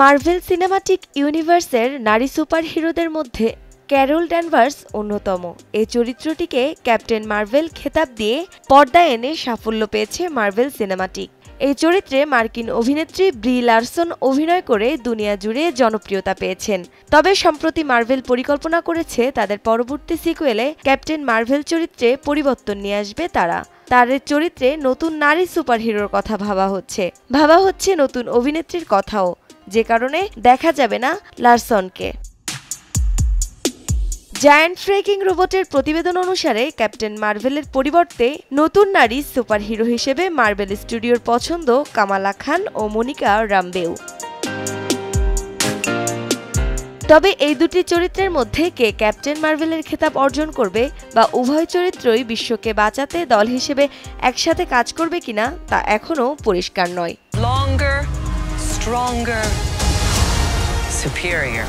Marvel cinematic ইউনিভার্সের নারী সুপারহিরোদের মধ্যে ক্যারল ড্যানভার্স অন্যতম। এই চরিত্রটিকে ক্যাপ্টেন মার্ভেল খেতাব দিয়ে পর্দায় এনে সাফল্য পেয়েছে মার্ভেল সিনেমাটিক। এই চরিত্রে মার্কিন অভিনেত্রী ব্রি লারসন অভিনয় করে দুনিয়া জুড়ে জনপ্রিয়তা পেয়েছেন। তবে সম্প্রতি মার্ভেল পরিকল্পনা করেছে তাদের পরবর্তী সিকুয়েলে ক্যাপ্টেন মার্ভেল চরিত্রে পরিবর্তন নিয়ে আসবে তারা। তার চরিত্রে নতুন নারী সুপারহিরোর কথা ভাবা হচ্ছে। ভাবা হচ্ছে নতুন অভিনেত্রীর কথাও। যে কারণে দেখা যাবে না লারসনকে। জায়ান্ট ট্রেকিং রোবটের প্রতিবেদন অনুসারে ক্যাপ্টেন মার্ভেলের পরিবর্তে নতুন নারী সুপারহিরো হিসেবে মার্ভেল স্টুডিওর পছন্দ কামালা খান ও মনিকা রামবেউ। তবে এই দুটি চরিত্রের মধ্যে কে ক্যাপ্টেন মার্ভেলের খেতাব অর্জন করবে বা উভয় চরিত্রই বিশ্বকে বাঁচাতে দল হিসেবে একসাথে কাজ করবে কিনা তা এখনও পরিষ্কার নয়। Superior.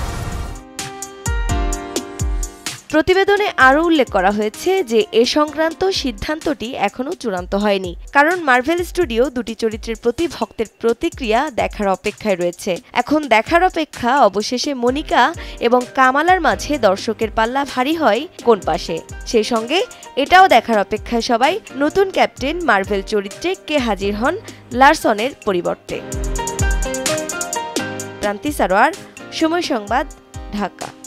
প্রতিবেদনে আরও উল্লেখ করা হয়েছে যে এ সংক্রান্ত সিদ্ধান্তটি এখনও চূড়ান্ত হয়নি, কারণ মার্ভেল স্টুডিও দুটি চরিত্রের প্রতি ভক্তের প্রতিক্রিয়া দেখার অপেক্ষায় রয়েছে। এখন দেখার অপেক্ষা অবশেষে মনিকা এবং কামালার মাঝে দর্শকের পাল্লা ভারী হয় কোন পাশে। সেই সঙ্গে এটাও দেখার অপেক্ষায় সবাই নতুন ক্যাপ্টেন মার্ভেল চরিত্রে কে হাজির হন লারসনের পরিবর্তে। প্রান্তি সারোয়ার সময় সংবাদ ঢাকা।